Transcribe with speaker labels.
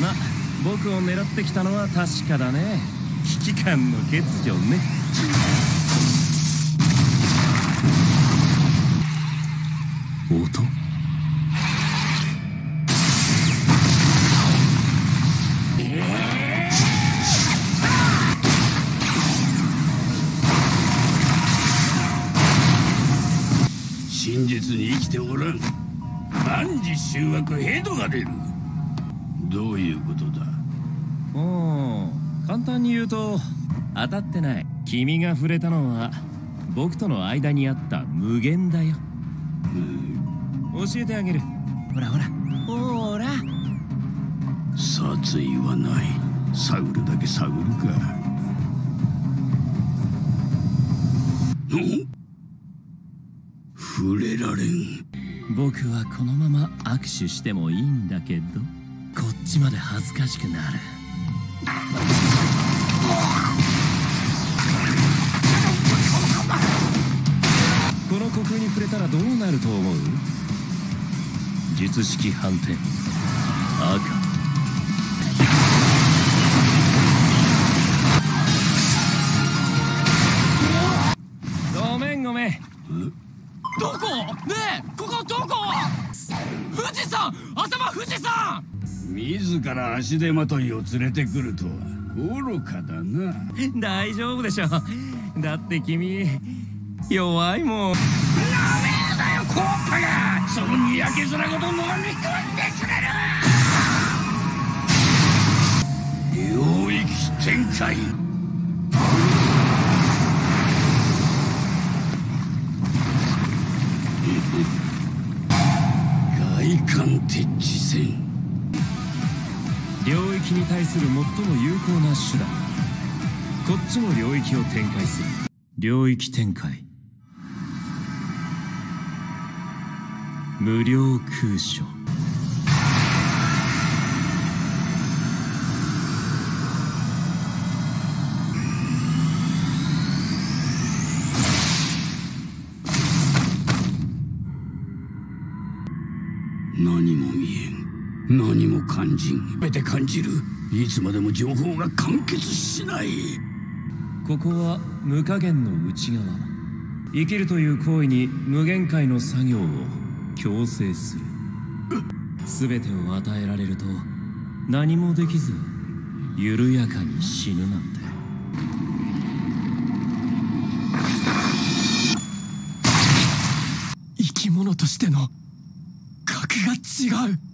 Speaker 1: ま僕を狙ってきたのは確かだね。危機感の欠如ね。音？
Speaker 2: 真実に生きておらん。万事集約ヘドが出る。どういうことだ？
Speaker 1: おお簡単に言うと当たってない。君が触れたのは僕との間にあった無限だよ、教えてあげる。ほらほら。ほら。
Speaker 2: 殺意はない。探るだけ探るか。触れられん。
Speaker 1: 僕はこのまま握手してもいいんだけどこっちまで恥ずかしくなる。この虚空に触れたらどうなると思う？術式反転赤。ごめんごめん。
Speaker 3: どこ？ねえここどこ？富士山頭富士山
Speaker 2: 自ら足手まといを連れてくるとは愚かだな。
Speaker 1: 大丈夫でしょだって君弱いもん。
Speaker 2: だよコッパが！そのにやけ面ごと飲み込んでくれる！領域展開！外観鉄地戦
Speaker 1: 領域に対する最も有効な手段。こっちも領域を展開する。領域展開。無料空所。
Speaker 2: 何も見えん。何も感じん。べて感じる。いつまでも情報が完結しない。
Speaker 1: ここは無加減の内側。生きるという行為に無限界の作業を強制する。全てを与えられると何もできず緩やかに死ぬなんて。
Speaker 3: 生き物としての格が違う